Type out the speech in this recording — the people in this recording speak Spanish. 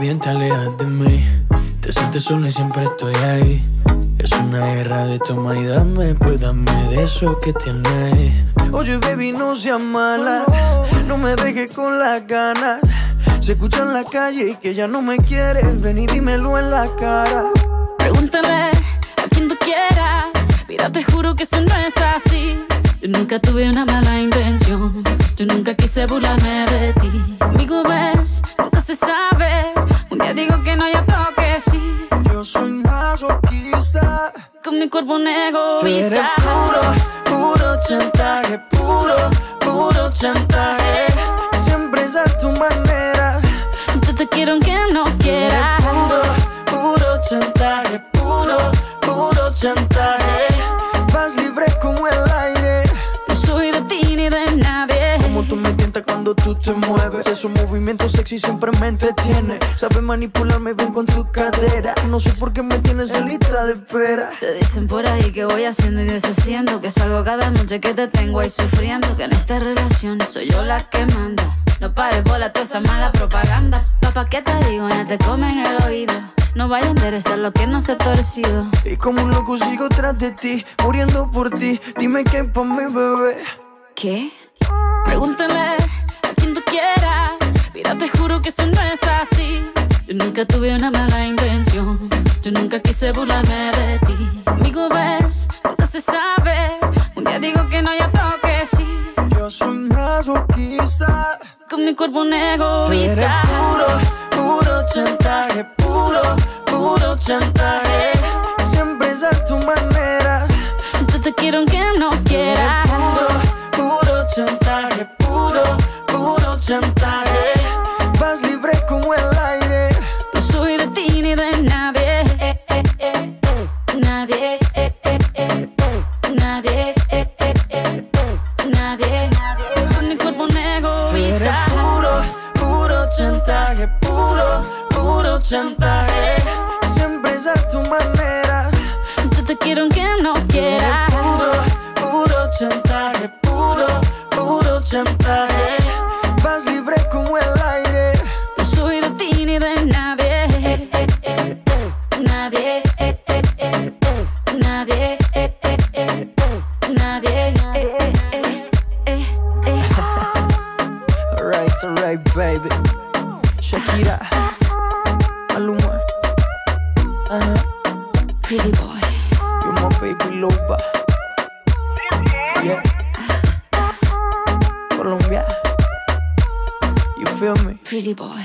bien te alejas de mí. Te sientes sola y siempre estoy ahí. Es una guerra de toma y dame, pues dame de eso que tienes. Oye, baby, no seas mala. No me dejes con las ganas. Se escucha en la calle y que ya no me quieres. Ven y dímelo en la cara. Pregúntale a quien tú quieras. Mira, te juro que eso no es fácil. Yo nunca tuve una mala intención. Yo nunca quise burlarme de ti. Amigo, ves, se sabe. Un día digo que no, ya toque sí. Yo soy masoquista. Con mi cuerpo un egoísta. puro, puro chantaje, puro, puro chantaje. Siempre es a tu manera. Yo te quiero aunque no quieras. Puro, puro chantaje, puro, puro chantaje. Vas libre como el aire. No soy de ti ni de nadie. Como tú me tú te mueves. Esos movimientos sexy siempre me entretiene. Sabes manipularme bien con tu cadera. No sé por qué me tienes en lista de espera. Te dicen por ahí que voy haciendo y deshaciendo Que salgo cada noche que te tengo ahí sufriendo Que en esta relación soy yo la que manda No pares bola toda esa mala propaganda Papá, ¿qué te digo? Ya te comen el oído No vaya a enderezar lo que no se ha torcido Y como un loco sigo tras de ti, muriendo por ti. Dime qué pa' mi bebé. ¿Qué? Pregúntale que eso no es fácil Yo nunca tuve una mala intención Yo nunca quise burlarme de ti Amigo, ves, nunca se sabe Un día digo que no, ya toque sí Yo soy masoquista. Con mi cuerpo un Tú eres egoísta. puro, puro chantaje, puro, puro chantaje. Siempre es a tu manera. Yo te quiero aunque no quieras. Puro, puro chantaje, puro, puro chantaje. Nadie. eh, eh, eh. Nadie. eh, eh, eh. Nadie. Con mi cuerpo un eres puro, puro chantaje, puro, puro chantaje. Siempre es a tu manera. Yo te quiero aunque no Tú eres quieras. Puro, puro chantaje, puro, puro chantaje. Nadie. eh, eh, eh. Nadie. eh, eh, eh. Eh, eh. Alright, alright, baby. Shakira, Maluma, uh, Pretty boy. you're my baby loba. Yeah. Colombia, you feel me? Pretty boy.